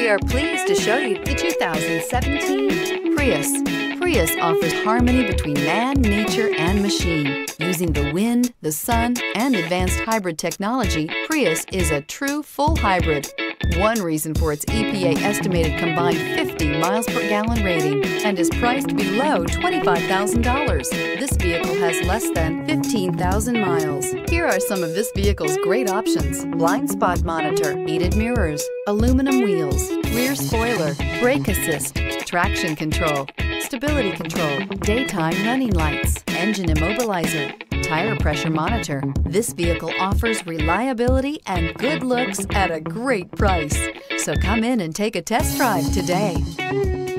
We are pleased to show you the 2017 Prius. Prius offers harmony between man, nature, and machine. Using the wind, the sun, and advanced hybrid technology, Prius is a true full hybrid. One reason for its EPA estimated combined 50 miles per gallon rating and is priced below $25,000. This vehicle has less than 15,000 miles. Here are some of this vehicle's great options. Blind spot monitor, heated mirrors, aluminum wheels, rear spoiler, brake assist, traction control, stability control, daytime running lights, engine immobilizer, tire pressure monitor. This vehicle offers reliability and good looks at a great price. So come in and take a test drive today.